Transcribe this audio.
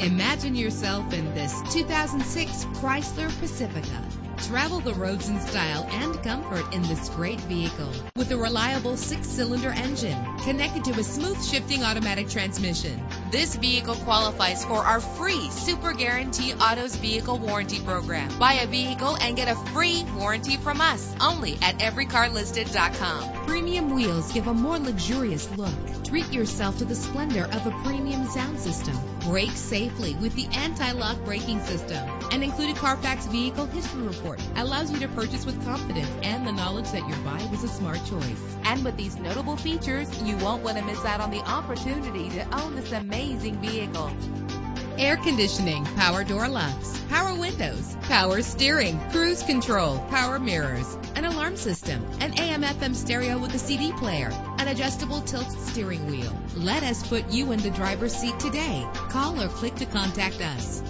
Imagine yourself in this 2006 Chrysler Pacifica. Travel the roads in style and comfort in this great vehicle with a reliable six-cylinder engine connected to a smooth shifting automatic transmission. This vehicle qualifies for our free Super Guarantee Autos Vehicle Warranty Program. Buy a vehicle and get a free warranty from us only at everycarlisted.com. Premium wheels give a more luxurious look. Treat yourself to the splendor of a premium sound system. Brake safely with the anti-lock braking system. An included Carfax vehicle history report allows you to purchase with confidence and the knowledge that your buy was a smart choice. And with these notable features, you won't want to miss out on the opportunity to own this amazing vehicle. Air conditioning, power door locks, power windows, power steering, cruise control, power mirrors, an alarm system, an AM FM stereo with a CD player, an adjustable tilt steering wheel. Let us put you in the driver's seat today. Call or click to contact us.